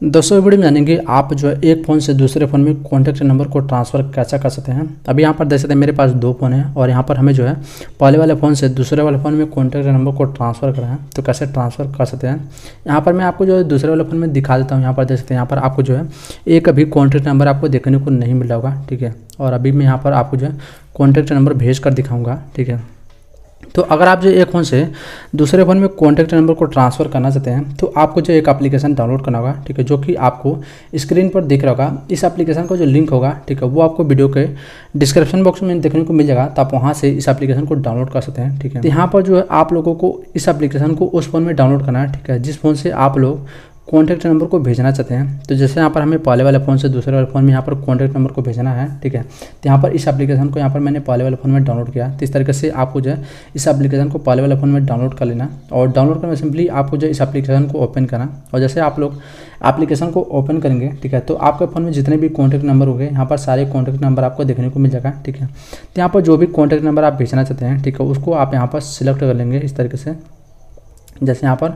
दोस्तों वीडियो में जानेंगे आप जो है एक फ़ोन से दूसरे फ़ोन में कॉन्टैक्ट नंबर को ट्रांसफ़र कैसे कर सकते हैं। अभी यहाँ पर देख सकते हैं, मेरे पास दो फ़ोन हैं और यहाँ पर हमें जो है पहले वाले फ़ोन से दूसरे वाले फ़ोन में कॉन्टैक्ट नंबर को ट्रांसफ़र करना है। तो कैसे ट्रांसफ़र कर सकते हैं? यहाँ पर मैं आपको जो है दूसरे वाले फ़ोन में दिखा देता हूँ। यहाँ पर देख सकते हैं, यहाँ पर आपको जो है एक अभी कॉन्टैक्ट नंबर आपको देखने को नहीं मिला होगा, ठीक है? और अभी मैं यहाँ पर आपको जो है कॉन्टैक्ट नंबर भेज कर दिखाऊँगा, ठीक है? तो अगर आप जो एक फ़ोन से दूसरे फ़ोन में कॉन्टैक्ट नंबर को ट्रांसफ़र करना चाहते हैं तो आपको जो एक एप्लीकेशन डाउनलोड करना होगा, ठीक है, जो कि आपको स्क्रीन पर दिख रहा होगा। इस एप्लीकेशन का जो लिंक होगा, ठीक है, वो आपको वीडियो के डिस्क्रिप्शन बॉक्स में देखने को मिल जाएगा तो आप वहाँ से इस एप्लीकेशन को डाउनलोड कर सकते हैं, ठीक है। तो यहाँ पर जो है आप लोगों को इस एप्लीकेशन को उस फ़ोन में डाउनलोड करना है, ठीक है, जिस फ़ोन से आप लोग कॉन्टैक्ट नंबर को भेजना चाहते हैं। तो जैसे यहाँ पर हमें पहले वाले फ़ोन से दूसरे वाले फ़ोन में यहाँ पर कॉन्टैक्ट नंबर को भेजना है, ठीक है? तो यहाँ पर इस एप्लीकेशन को यहाँ पर मैंने पहले वाले फ़ोन में डाउनलोड किया। तो इस तरीके से आपको जो है, इस एप्लीकेशन को पहले वाले फ़ोन में डाउनलोड कर लेना और डाउनलोड करना सिंपली आपको जो इस एप्लीकेशन को ओपन करना। और जैसे आप लोग एप्लीकेशन को ओपन करेंगे, ठीक है? तो आपके फ़ोन में जितने भी कॉन्टैक्ट नंबर होंगे, यहाँ पर सारे कॉन्टैक्ट नंबर आपको देखने को मिल जाएगा, ठीक है? तो यहाँ पर जो भी कॉन्टैक्ट नंबर आप भेजना चाहते हैं, ठीक है? उसको आप यहाँ पर सिलेक्ट कर लेंगे इस तरीके से। जैसे यहाँ पर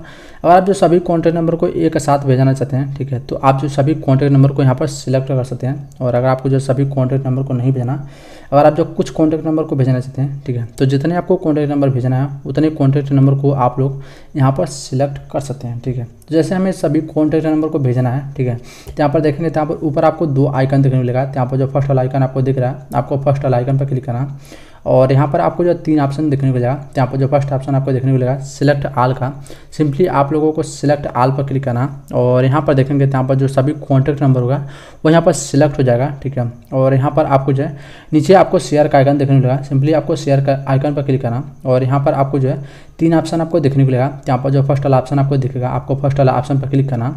अगर आप जो सभी कॉन्टैक्ट नंबर को एक साथ भेजना चाहते हैं, ठीक है तो आप जो सभी कॉन्टैक्ट नंबर को यहाँ पर सिलेक्ट कर सकते हैं, और अगर आपको जो सभी कॉन्टैक्ट नंबर को नहीं भेजना, अगर आप जो कुछ कॉन्टैक्ट नंबर को भेजना चाहते हैं, ठीक है तो जितने आपको कॉन्टैक्ट नंबर भेजना है, उतने कॉन्टैक्ट नंबर को आप लोग यहाँ पर सिलेक्ट कर सकते हैं, ठीक है। तो जैसे हमें सभी कॉन्टैक्ट नंबर को भेजना है, ठीक है तो यहाँ पर देखेंगे तो यहाँ पर ऊपर आपको दो आइकन देखने मिलेगा तो यहाँ पर जो फ़र्स्ट वाला आइकन आपको दिख रहा है, आपको फ़र्स्ट वाला आइकन पर क्लिक करना और यहाँ पर आपको जो तीन ऑप्शन देखने को मिलेगा यहाँ पर जो फ़र्स्ट ऑप्शन आपको देखने को मिलेगा सिलेक्ट आल का। सिंपली आप लोगों को सिलेक्ट आल पर क्लिक करना और यहाँ पर देखेंगे तो यहाँ पर जो सभी कॉन्टैक्ट नंबर होगा, वो यहाँ पर सिलेक्ट हो जाएगा, ठीक है? और यहाँ पर आपको जो है, नीचे आपको शेयर का आइकन देखने को मिलेगा। सिंपली आपको शेयर का आइकन पर क्लिक करना और यहाँ पर आपको जो है, तीन ऑप्शन आपको देखने को मिलेगा। यहाँ पर जो फ़र्स्ट वाला ऑप्शन आपको दिखेगा, आपको फ़र्स्ट वाला ऑप्शन पर क्लिक करना।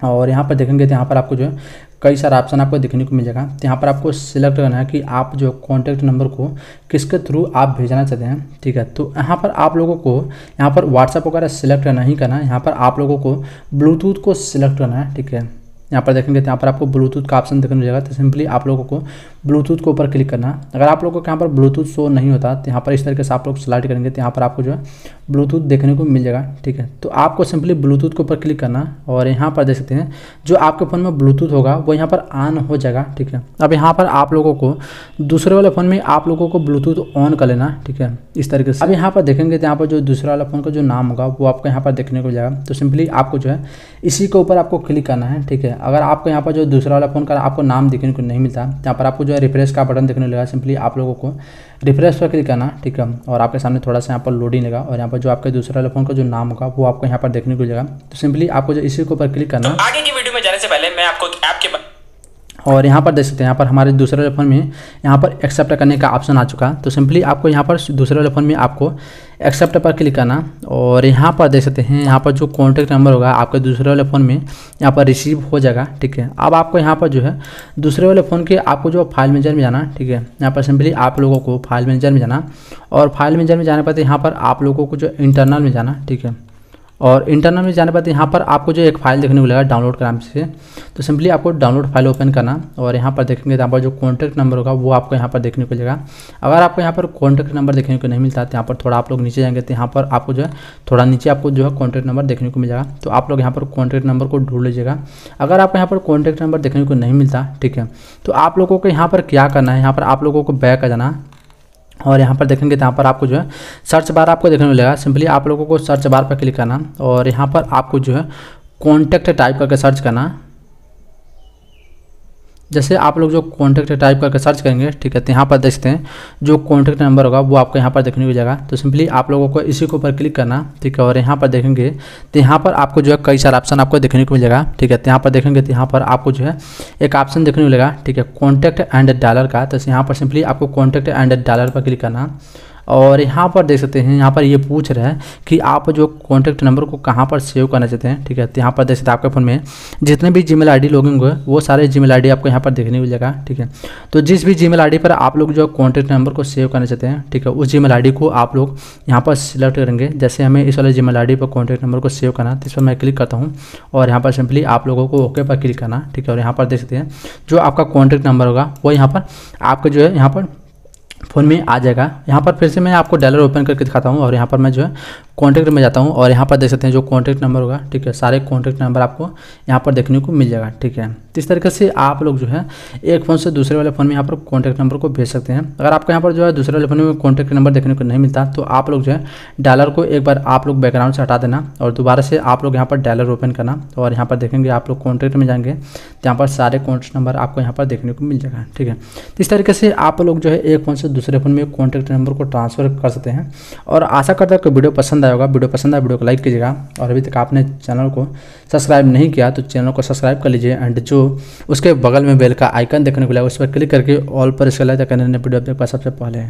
और यहाँ पर देखेंगे तो यहाँ पर आपको जो है कई सारे ऑप्शन आपको देखने को मिल जाएगा तो यहाँ पर आपको सिलेक्ट करना है कि आप जो कॉन्टैक्ट नंबर को किसके थ्रू आप भेजना चाहते हैं ठीक है तो यहाँ पर आप लोगों को यहाँ पर व्हाट्सअप वगैरह सिलेक्ट नहीं करना है यहाँ पर आप लोगों को ब्लूटूथ को सिलेक्ट करना है ठीक है यहाँ पर देखेंगे तो यहाँ पर आपको ब्लूटूथ का ऑप्शन देखने को मिलेगा तो सिंपली आप लोगों को ब्लूटूथ के ऊपर क्लिक करना अगर आप लोगों को यहाँ पर ब्लूटूथ शो नहीं होता तो यहाँ पर इस तरीके से आप लोग सिलेक्ट करेंगे तो यहाँ पर आपको जो है ब्लूटूथ देखने को मिल जाएगा, ठीक है? तो आपको सिंपली ब्लूटूथ के ऊपर क्लिक करना और यहाँ पर देख सकते हैं, जो आपके फ़ोन में ब्लूटूथ होगा, वो यहाँ पर ऑन हो जाएगा, ठीक है? अब यहाँ पर आप लोगों को, दूसरे वाले फ़ोन में आप लोगों को ब्लूटूथ ऑन कर लेना, ठीक है? इस तरीके से। अब यहाँ पर देखेंगे तो यहाँ पर जो दूसरा वाला फ़ोन का जो नाम होगा, वो आपको यहाँ पर देखने को जाएगा। तो सिंपली आपको जो है, इसी के ऊपर आपको क्लिक करना है, ठीक है? अगर आपको यहाँ पर जो दूसरा वाला फ़ोन का आपको नाम देखने को नहीं मिलता, यहाँ पर आपको जो है रिफ्रेश का बटन देखने लगा सिंपली आप लोगों को। रिफ्रेश पर क्लिक करना ठीक है? और आपके सामने थोड़ा सा यहाँ पर लोडिंग लगा और यहाँ पर जो आपके दूसरे वाले फ़ोन का जो नाम होगा वो आपको यहाँ पर देखने को मिलेगा। तो सिंपली आपको जो इसी के ऊपर क्लिक करना। तो आगे की वीडियो में जाने से पहले मैं आपको ऐप के और यहाँ पर देख सकते हैं यहाँ पर हमारे दूसरे वाले फ़ोन में यहाँ पर एक्सेप्ट करने का ऑप्शन आ चुका। है तो सिंपली आपको यहाँ पर दूसरे वाले फ़ोन में आपको एक्सेप्ट पर क्लिक करना और यहाँ पर देख सकते हैं, यहाँ पर जो कॉन्टैक्ट नंबर होगा आपके दूसरे वाले फ़ोन में, यहाँ पर रिसीव हो जाएगा, ठीक है? अब आपको यहाँ पर जो है, दूसरे वाले फ़ोन के आपको जो फ़ाइल मैनेजर में जाना, ठीक है? यहाँ पर सिंपली आप लोगों को फ़ाइल मैनेजर में जाना और फ़ाइल मैनेजर में जाने पर यहाँ पर आप लोगों को जो इंटरनल में जाना, ठीक है? और इंटरनल में जाने बाद यहाँ पर आपको जो एक फ़ाइल देखने को मिलेगा डाउनलोड कराने से तो सिंपली आपको डाउनलोड फ़ाइल ओपन करना और यहाँ पर देखेंगे तो यहाँ पर जो कॉन्टैक्ट नंबर होगा वो आपको यहाँ पर देखने को मिलेगा अगर आपको यहाँ पर कॉन्टैक्ट नंबर देखने को नहीं मिलता तो यहाँ पर थोड़ा आप लोग नीचे जाएँगे तो यहाँ पर आपको जो है थोड़ा नीचे आपको जो है कॉन्टैक्ट नंबर देखने को मिलेगा तो आप लोग यहाँ पर कॉन्टैक्ट नंबर को ढूंढ लीजिएगा अगर आपको यहाँ पर कॉन्टैक्ट नंबर देखने को नहीं मिलता ठीक है तो आप लोगों को यहाँ पर क्या करना है यहाँ पर आप लोगों को बैक आ जाना और यहाँ पर देखेंगे तो यहाँ पर आपको जो है सर्च बार आपको देखने को मिलेगा। सिंपली आप लोगों को सर्च बार पर क्लिक करना और यहाँ पर आपको जो है कॉन्टैक्ट टाइप करके सर्च करना। जैसे आप लोग जो कॉन्टैक्ट टाइप करके सर्च करेंगे, ठीक है तो यहाँ पर देखते हैं, जो कॉन्टैक्ट नंबर होगा, वो आपको यहाँ पर देखने को जाएगा। तो सिंपली आप लोगों को इसी के ऊपर क्लिक करना, ठीक है, और यहाँ पर देखेंगे तो यहाँ पर आपको जो है कई सारे ऑप्शन आपको देखने को मिलेगा, ठीक है। तो यहाँ पर देखेंगे तो यहाँ पर आपको जो है एक ऑप्शन देखने को मिलेगा, ठीक है कॉन्टैक्ट एंड डॉलर का। तो यहाँ पर सिंपली आपको कॉन्टैक्ट एंड डॉलर पर क्लिक करना। और यहाँ पर देख सकते हैं, यहाँ पर ये पूछ रहा है कि आप जो कॉन्टैक्ट नंबर को कहाँ पर सेव करना चाहते हैं, ठीक है? तो यहाँ पर देख सकते हैं आपके फ़ोन में जितने भी जी मेल आई डी होंगे वो सारे जी मेल आपको यहाँ पर देखने को मिलेगा, ठीक है? तो जिस भी जी मेल पर आप लोग जो कॉन्टैक्ट नंबर को सेव करना चाहते हैं, ठीक है, उस जी मेल को आप लोग यहाँ पर सिलेक्ट करेंगे। जैसे हमें इस वाले जी मेल पर कॉन्टैक्ट नंबर को सेव करना तो इस पर मैं क्लिक करता हूँ और यहाँ पर सिंपली आप लोगों को ओके पर क्लिक करना, ठीक है? और यहाँ पर देख सकते हैं, जो आपका कॉन्टैक्ट नंबर होगा, वो यहाँ पर आपका जो है, यहाँ पर फ़ोन में आ जाएगा यहाँ पर फिर से मैं आपको डायलर ओपन करके दिखाता हूँ और यहाँ पर मैं जो है कॉन्टैक्ट में जाता हूँ और यहाँ पर देख सकते हैं जो कॉन्टैक्ट नंबर होगा ठीक है सारे कॉन्टैक्ट नंबर आपको यहाँ पर देखने को मिल जाएगा ठीक है तो इस तरीके से आप लोग जो है एक फ़ोन से दूसरे वाले फ़ोन में यहाँ पर कॉन्टैक्ट नंबर को भेज सकते हैं अगर आपको यहाँ पर जो है दूसरे वाले फ़ोन में कॉन्टैक्ट नंबर देखने को नहीं मिलता तो आप लोग जो है डायलर को एक बार आप लोग बैकग्राउंड से हटा देना और दोबारा से आप लोग यहाँ पर डायलर ओपन करना और यहाँ पर देखेंगे आप लोग कॉन्टैक्ट में जाएँगे तो यहाँ पर सारे कॉन्टैक्ट नंबर आपको यहाँ पर देखने को मिल जाएगा ठीक है तो इस तरीके से आप लोग जो है एक फ़ोन से दूसरे फ़ोन में कॉन्टैक्ट नंबर को ट्रांसफ़र कर सकते हैं। और आशा करता हूँ कि वीडियो पसंद आएगा वीडियो पसंद आए वीडियो को लाइक कीजिएगा। और अभी तक आपने चैनल को सब्सक्राइब नहीं किया तो चैनल को सब्सक्राइब कर लीजिए। एंड जो उसके बगल में बेल का आइकन देखने को मिला उस पर क्लिक करके ऑल पर इसके लाइक करने वीडियो अपने पास सबसे पहले।